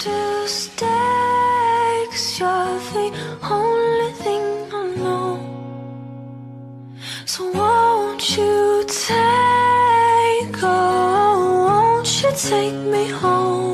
to stay Cause you're the only thing I know. So won't you take, oh, won't you take me home?